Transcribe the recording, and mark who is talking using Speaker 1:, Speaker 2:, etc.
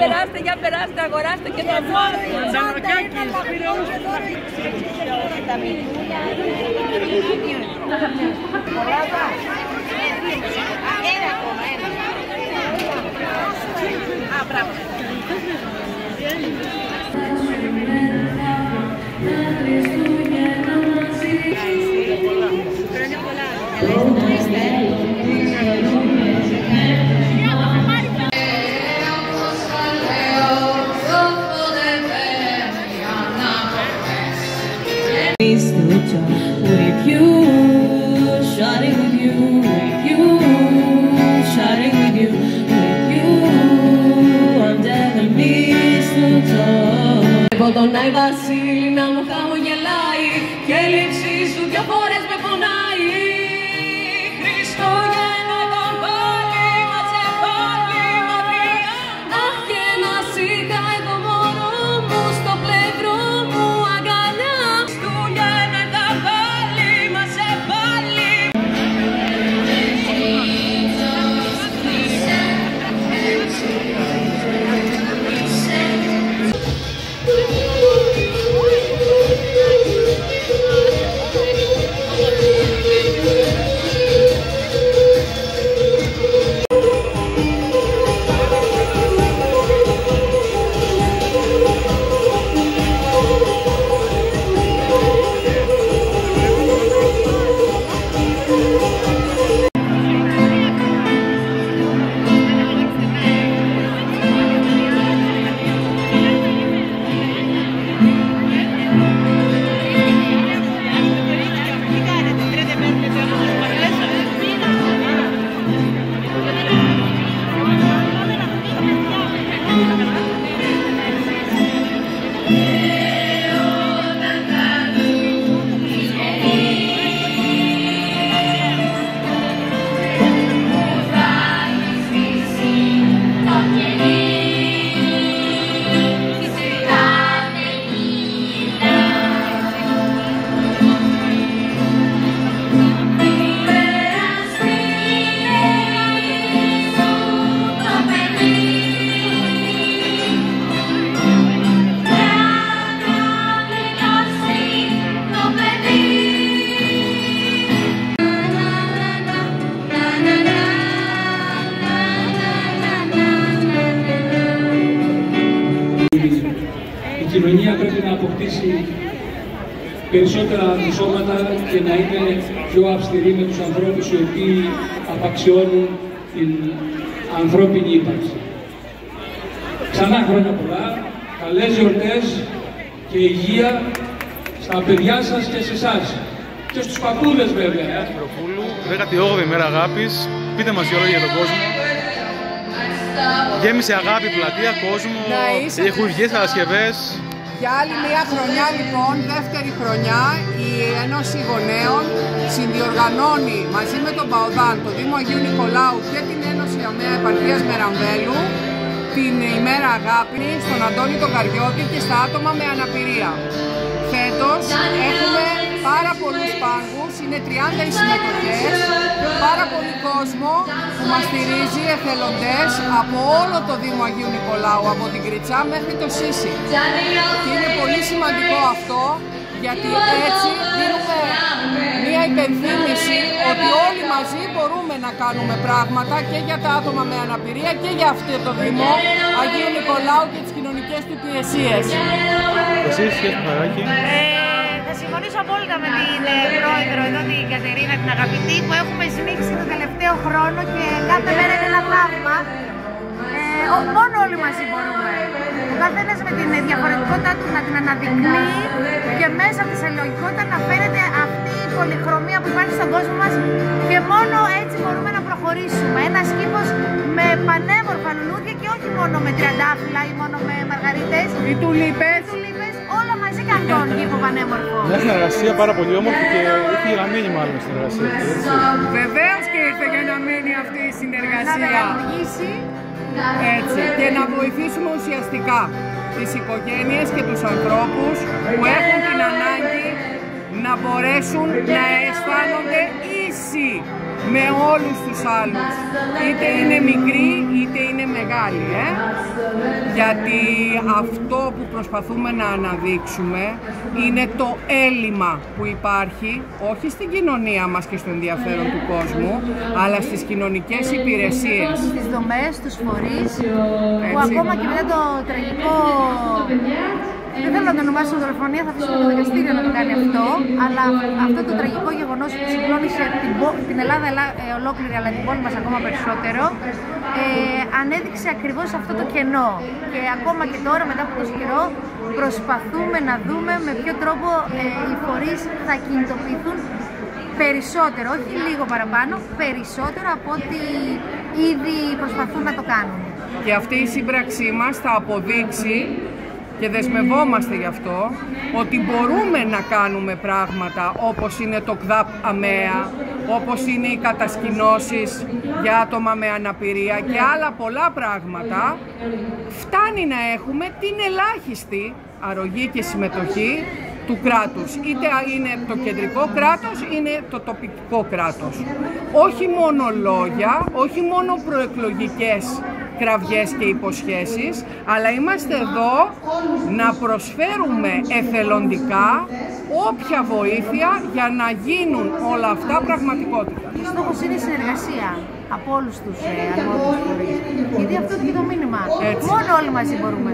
Speaker 1: περάστε, για περάστε, αγοράστε και το μόνο. Ένα ακόμα, ένα. Α, μπράβο.
Speaker 2: Τον Άι Βασίλη να μου χαμογελάει Η
Speaker 3: κοινωνία πρέπει να αποκτήσει περισσότερα αντισώματα και να είναι πιο αυστηρή με τους ανθρώπους οι οποίοι απαξιώνουν την ανθρώπινη ύπαρξη. Ξανά χρόνια πολλά, καλές γιορτές και υγεία στα παιδιά σας και σε εσάς. Και στους παππούδες βέβαια. ε.
Speaker 4: Προπούλου, 18η μέρα αγάπης. Πείτε μας δυο λόγια για τον κόσμο. Γέμισε αγάπη πλατεία, κόσμο,
Speaker 5: Να είσαι-
Speaker 4: εχουργίες παρασκευές.
Speaker 5: Για άλλη μια χρονιά λοιπόν, δεύτερη χρονιά, η Ένωση Γονέων συνδιοργανώνει μαζί με τον Παοδάν, το Δήμο Αγίου Νικολάου και την Ένωση ΑΜΕΑ Επαρχίας Μεραμβέλου την ημέρα αγάπη στον Αντώνη τον Καριώτη και στα άτομα με αναπηρία. Φέτος έχουμε πάρα πολλούς πάγκους, είναι 30 οι συμμετοχές, πάρα πολύ κόσμο που μας στηρίζει εθελοντές από όλο το Δήμο Αγίου Νικολάου, από την Κριτσά μέχρι το Σίση. Και είναι πολύ σημαντικό αυτό, γιατί έτσι δίνουμε μία υπενθύμηση ότι όλοι μαζί μπορούμε να κάνουμε πράγματα και για τα άτομα με αναπηρία και για αυτό το Δήμο Αγίου Νικολάου και τις κοινωνικές του υπηρεσίες.
Speaker 4: Εσείς, κύριε Παπαράκη.
Speaker 6: Ε, θα συμφωνήσω απόλυτα με την ε, πρόεδρο εδώ, την Κατερίνα, την αγαπητή, που έχουμε σμίξει το τελευταίο χρόνο και κάθε μέρα είναι ένα θαύμα. Ε, ο- μόνο όλοι μαζί μπορούμε. Ο καθένας με την διαφορετικότητά του να την αναδεικνύει και μέσα από τη συλλογικότητα να φαίνεται αυτή η πολυχρωμία που υπάρχει στον κόσμο μας και μόνο έτσι μπορούμε να προχωρήσουμε. Ένας κήπος με πανέμορφα λουλούδια και όχι μόνο με τριαντάφυλλα ή μόνο με μαργαρίτες.
Speaker 5: Οι τουλίπες.
Speaker 6: Τουλίπες, όλα μαζί κάνουν κήπο πανέμορφο.
Speaker 4: Μια συνεργασία πάρα πολύ όμορφη και έχει γραμμένη μάλλον η συνεργασία αυτή, έτσι.
Speaker 5: Βεβαίως και ήρθε για να μείνει αυτή η
Speaker 6: Να
Speaker 5: συνεργασία.
Speaker 6: διαλειτουργήσει.
Speaker 5: Έτσι. Και να βοηθήσουμε ουσιαστικά τις οικογένειες και τους ανθρώπους που έχουν την ανάγκη να μπορέσουν να αισθάνονται ίσοι με όλους τους άλλους. Είτε είναι μικροί είτε είναι μεγάλοι. Ε; Γιατί αυτό που προσπαθούμε να αναδείξουμε είναι το έλλειμμα που υπάρχει όχι στην κοινωνία μας και στο ενδιαφέρον του κόσμου αλλά στις κοινωνικές υπηρεσίες.
Speaker 6: Στις δομές, στους φορείς που ακόμα και μετά το τραγικό δεν θέλω να το ονομάσω δολοφονία, θα αφήσω το δικαστήριο να το κάνει αυτό. Αλλά αυτό το τραγικό γεγονός που συγκλώνησε την, την Ελλάδα ε, ολόκληρη, αλλά την πόλη μας ακόμα περισσότερο, ε, ανέδειξε ακριβώς αυτό το κενό. Και ακόμα και τώρα, μετά από τόσο καιρό, προσπαθούμε να δούμε με ποιο τρόπο ε, οι φορείς θα κινητοποιηθούν περισσότερο, όχι λίγο παραπάνω, περισσότερο από ό,τι ήδη προσπαθούν να το κάνουν.
Speaker 5: Και αυτή η σύμπραξή μας θα αποδείξει και δεσμευόμαστε γι' αυτό ότι μπορούμε να κάνουμε πράγματα όπως είναι το ΚΔΑΠ ΑΜΕΑ, όπως είναι οι κατασκηνώσεις για άτομα με αναπηρία και άλλα πολλά πράγματα, φτάνει να έχουμε την ελάχιστη αρρωγή και συμμετοχή του κράτους. Είτε είναι το κεντρικό κράτος, είναι το τοπικό κράτος. Όχι μόνο λόγια, όχι μόνο προεκλογικές κραυγές και υποσχέσεις, αλλά είμαστε εδώ να προσφέρουμε εθελοντικά όποια βοήθεια για να γίνουν όλα αυτά πραγματικότητα.
Speaker 6: Ο στόχος είναι η συνεργασία από όλους τους ε, αρμόδιους φορείς. Γιατί αυτό είναι το μήνυμα. Μόνο όλοι μαζί μπορούμε.